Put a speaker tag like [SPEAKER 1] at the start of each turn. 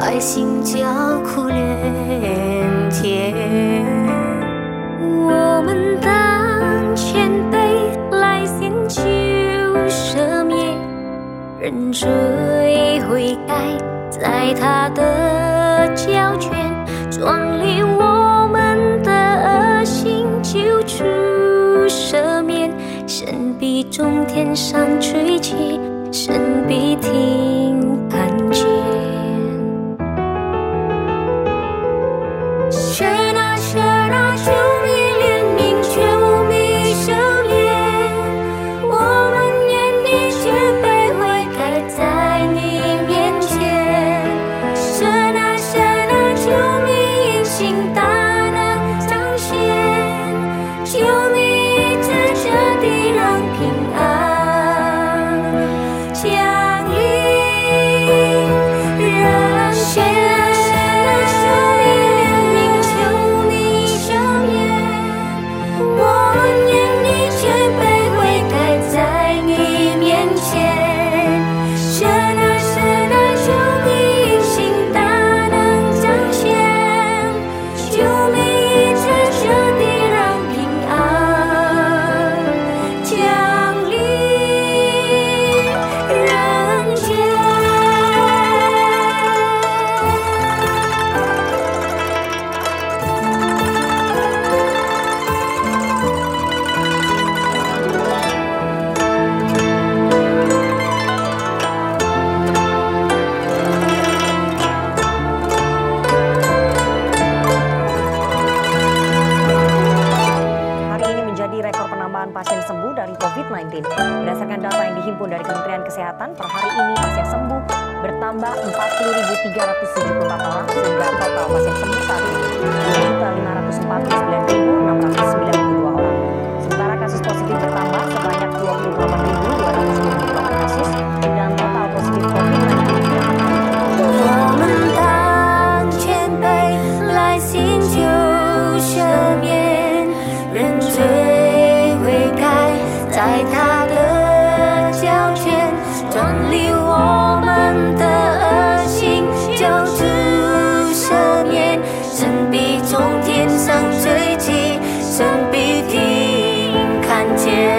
[SPEAKER 1] 百姓叫苦连天。我们当前辈来先求赦免，认罪悔改，在他的脚前壮丽我们的恶行，救出赦免，神必从天上垂起，神必听
[SPEAKER 2] pasien sembuh dari COVID-19. Berdasarkan data yang dihimpun dari Kementerian Kesehatan, per hari ini pasien sembuh bertambah 40.374 orang
[SPEAKER 1] 在他的脚前，脱离我们的恶行，救主赦免，神必从天上坠起，神必听看见。